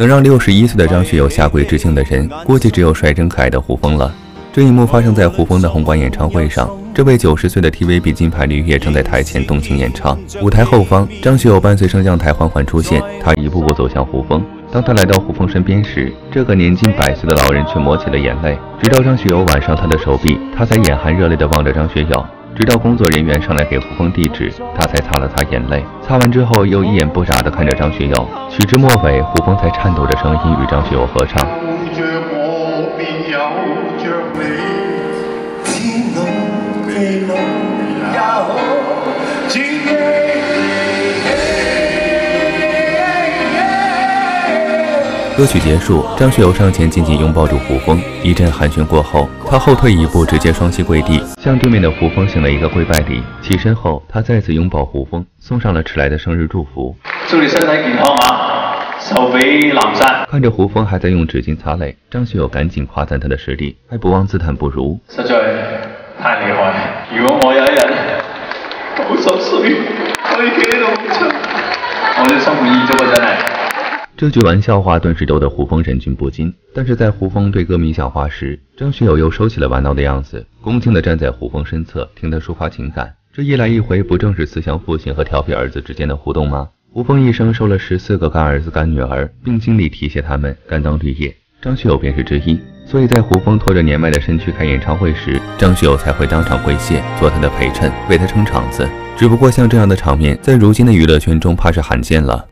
能让六十一岁的张学友下跪致敬的人，估计只有率真可爱的胡枫了。这一幕发生在胡枫的红馆演唱会上，这位九十岁的 TVB 金牌绿叶正在台前动情演唱。舞台后方，张学友伴随升降台缓缓出现，他一步步走向胡枫。当他来到胡枫身边时，这个年近百岁的老人却抹起了眼泪。直到张学友挽上他的手臂，他才眼含热泪地望着张学友。直到工作人员上来给胡峰递纸，他才擦了擦眼泪。擦完之后，又一眼不眨地看着张学友。曲至末尾，胡峰才颤抖着声音与张学友合唱。歌曲结束，张学友上前紧紧拥抱住胡枫。一阵寒暄过后，他后退一步，直接双膝跪地，向对面的胡枫行了一个跪拜礼。起身后，他再次拥抱胡枫，送上了迟来的生日祝福。祝你身体健康啊！寿比南山。看着胡枫还在用纸巾擦泪，张学友赶紧夸赞他的实力，还不忘自叹不如。实在太厉害！如果我有一日九十岁，可以企喺度唱，我嘅心满意足啊！真系。这句玩笑话顿时逗得胡枫忍俊不禁。但是在胡枫对歌迷讲话时，张学友又收起了玩闹的样子，恭敬地站在胡枫身侧，听他抒发情感。这一来一回，不正是慈祥父亲和调皮儿子之间的互动吗？胡枫一生收了十四个干儿子干女儿，并尽力提携他们，甘当绿叶。张学友便是之一。所以在胡枫拖着年迈的身躯开演唱会时，张学友才会当场跪谢，做他的陪衬，为他撑场子。只不过像这样的场面，在如今的娱乐圈中怕是罕见了。